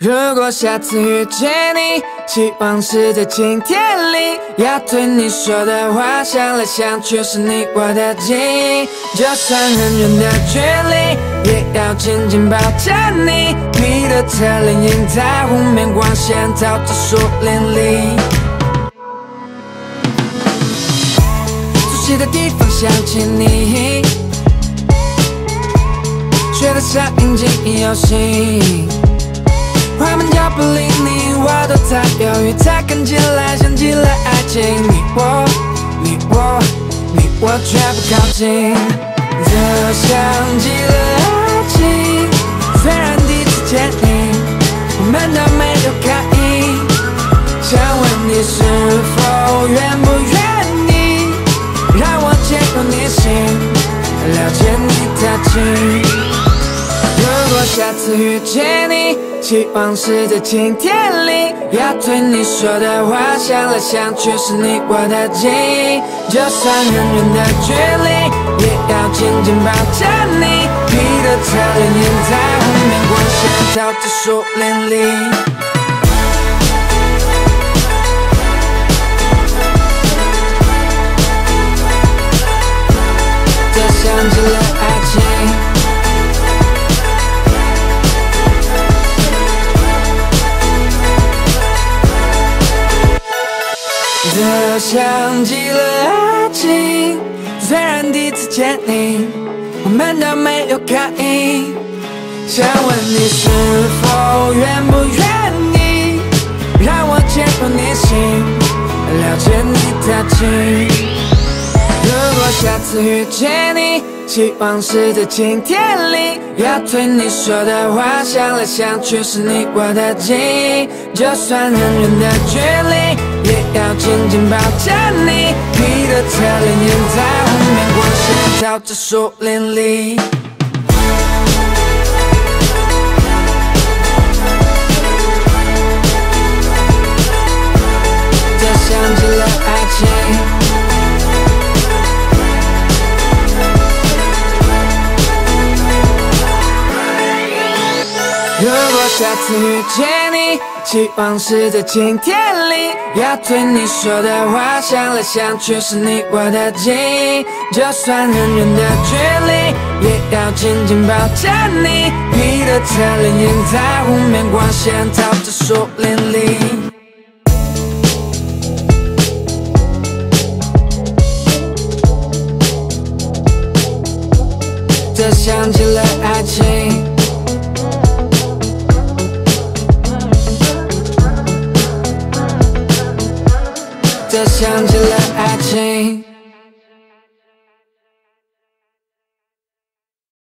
如果下次遇见你，希望是在晴天里。要对你说的话，想来想去是你我的记忆。就算很远的距离，也要紧紧抱着你。你的侧脸映在湖面，光线照着树林里。熟悉的地方想起你，学的上瘾记忆犹新。快门脚步离你我都在犹豫，才看起来像极了爱情。你我，你我，你我却不靠近，这像极了爱情。虽然第一次见你，我们都没有刻意，想问你是否愿不愿意让我进入你心，了解你的情。如果下次遇见你。希望是在晴天里，要对你说的话，想来想去是你我的记忆。就算很远的距离，也要紧紧抱着你。你的侧脸映在湖面，光线照着树林里，这像极了爱情，虽然第一次见你，我们都没有感应。想问你是否愿不愿意让我进入你心，了解你的情。如果下次遇见你，希望是在晴天里，要对你说的话，想来想去是你我的记忆。就算很远的距离。也要紧紧抱着你，你的侧脸映在湖面，光线照在树林里，如果下次遇见你，希望是在晴天里。要对你说的话，想来想去是你我的记忆。就算很远的距离，也要紧紧抱着你。你的侧脸映在湖面，光线照着树林里，这像极了爱情。想起了爱情。